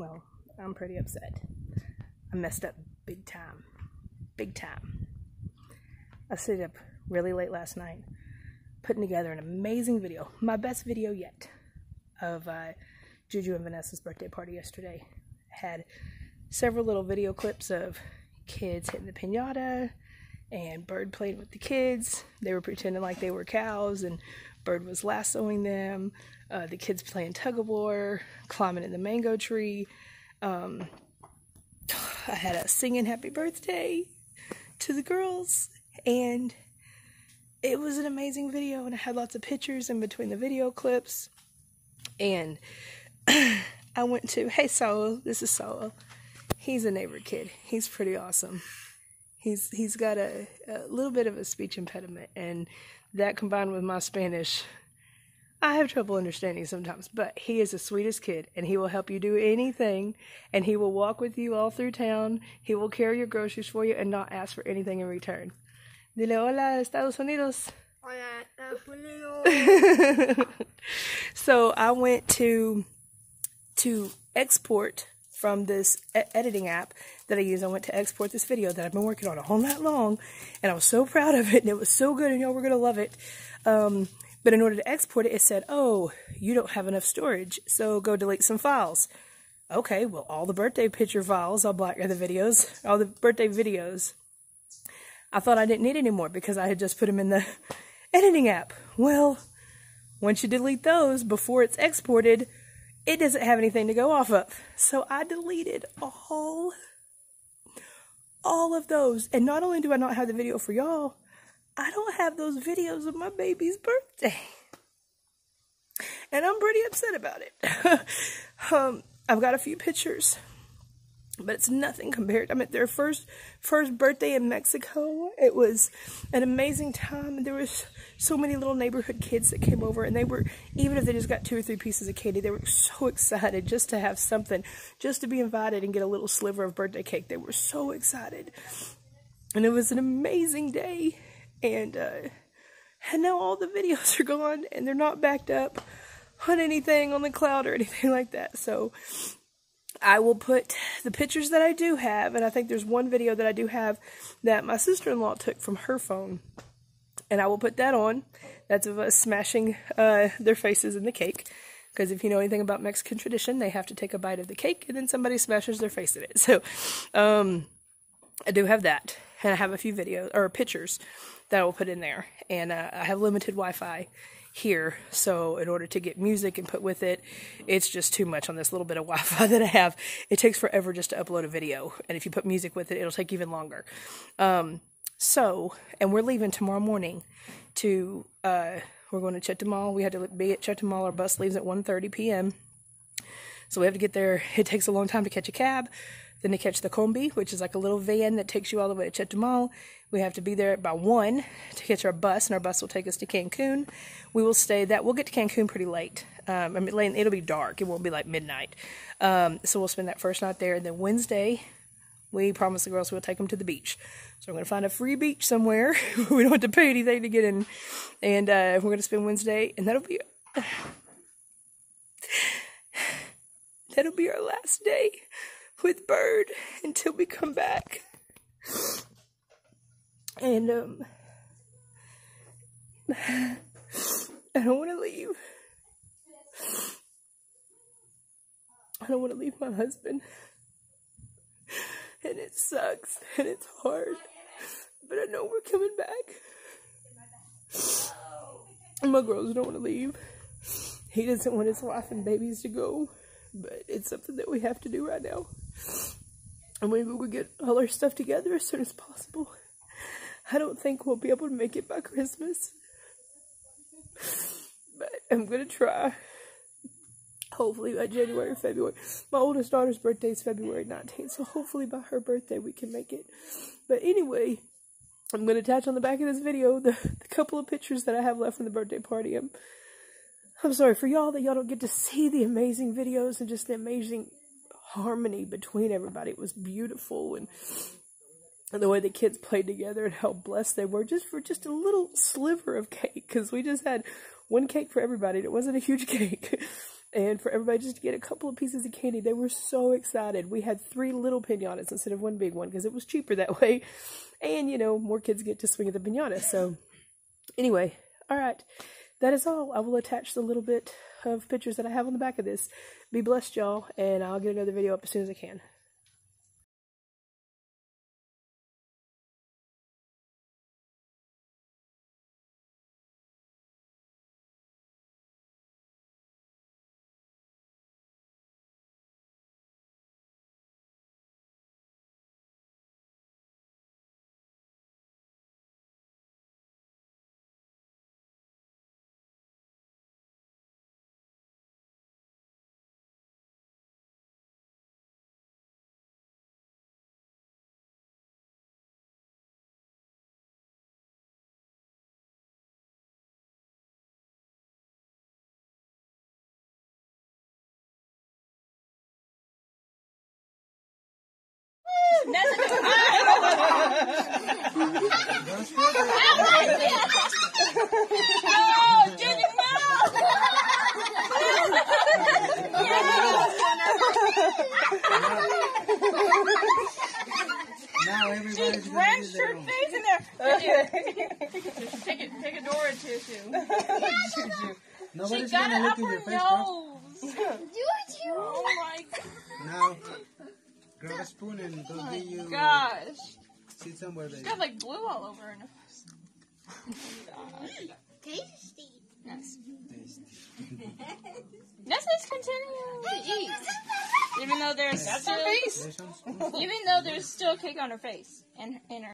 well, I'm pretty upset. I messed up big time. Big time. I stayed up really late last night putting together an amazing video, my best video yet, of uh, Juju and Vanessa's birthday party yesterday. Had several little video clips of kids hitting the pinata and Bird playing with the kids. They were pretending like they were cows and Bird was lassoing them. Uh, the kids playing tug of war, climbing in the mango tree. Um, I had a singing happy birthday to the girls and it was an amazing video and I had lots of pictures in between the video clips and I went to hey Saul this is Saul he's a neighbor kid he's pretty awesome he's he's got a, a little bit of a speech impediment and that combined with my Spanish I have trouble understanding sometimes, but he is the sweetest kid and he will help you do anything and he will walk with you all through town. He will carry your groceries for you and not ask for anything in return. Dile hola, Estados Unidos. Hola, Estados Unidos. so I went to to export from this e editing app that I use. I went to export this video that I've been working on all night long, and I was so proud of it, and it was so good, and y'all were gonna love it. Um, but in order to export it, it said, "Oh, you don't have enough storage, so go delete some files." Okay, well, all the birthday picture files, I'll black the videos, all the birthday videos I thought I didn't need anymore because I had just put them in the editing app. Well, once you delete those before it's exported, it doesn't have anything to go off of. So I deleted all all of those. And not only do I not have the video for y'all, I don't have those videos of my baby's birthday. And I'm pretty upset about it. um, I've got a few pictures but it's nothing compared. I mean, their first first birthday in Mexico. It was an amazing time, there was so many little neighborhood kids that came over, and they were even if they just got two or three pieces of candy, they were so excited just to have something, just to be invited and get a little sliver of birthday cake. They were so excited, and it was an amazing day. And uh, and now all the videos are gone, and they're not backed up on anything on the cloud or anything like that. So I will put the pictures that I do have, and I think there's one video that I do have that my sister-in-law took from her phone, and I will put that on. That's of us smashing uh, their faces in the cake, because if you know anything about Mexican tradition, they have to take a bite of the cake, and then somebody smashes their face in it. So, um, I do have that, and I have a few videos, or pictures, that I will put in there, and uh, I have limited Wi-Fi, here. So in order to get music and put with it, it's just too much on this little bit of Wi-Fi that I have. It takes forever just to upload a video. And if you put music with it, it'll take even longer. Um, so, and we're leaving tomorrow morning to, uh, we're going to Chetumal. We had to be at Chetumal. Our bus leaves at 1.30 p.m. So we have to get there. It takes a long time to catch a cab. Then to catch the combi, which is like a little van that takes you all the way to Chetumal. We have to be there by 1 to catch our bus, and our bus will take us to Cancun. We will stay that. We'll get to Cancun pretty late. Um, I mean, it'll be dark. It won't be like midnight. Um, so we'll spend that first night there. And then Wednesday, we promise the girls we'll take them to the beach. So we're going to find a free beach somewhere. we don't have to pay anything to get in. And uh, we're going to spend Wednesday, and that'll be... that'll be our last day with Bird until we come back. And, um, I don't want to leave. I don't want to leave my husband. And it sucks and it's hard. But I know we're coming back. My girls don't want to leave. He doesn't want his wife and babies to go. But it's something that we have to do right now. And maybe we'll get all our stuff together as soon as possible. I don't think we'll be able to make it by Christmas. But I'm going to try. Hopefully by January, February. My oldest daughter's birthday is February 19th, so hopefully by her birthday we can make it. But anyway, I'm going to attach on the back of this video the, the couple of pictures that I have left from the birthday party. I'm, I'm sorry for y'all that y'all don't get to see the amazing videos and just the amazing harmony between everybody. It was beautiful and the way the kids played together and how blessed they were just for just a little sliver of cake because we just had one cake for everybody and it wasn't a huge cake and for everybody just to get a couple of pieces of candy. They were so excited. We had three little pinatas instead of one big one because it was cheaper that way. And, you know, more kids get to swing at the pinata. So, anyway, all right. That is all. I will attach the little bit of pictures that I have on the back of this. Be blessed, y'all, and I'll get another video up as soon as I can. Now everybody's gonna Wrenched use their her face in there. take it, take a Dora tissue. Nobody's she got it up her your face, nose. Oh my Now, grab a spoon and go get you. gosh. Sit somewhere, baby. Got like blue all over her nose. Tasty. Nice. Let's just continue to eat. Even though there's still, There's some even though there's still cake on her face and in her